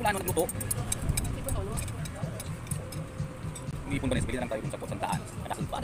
plano nagluto. Umipon ba rin? Bili na lang tayo dun sa potsandaan. Anak pa.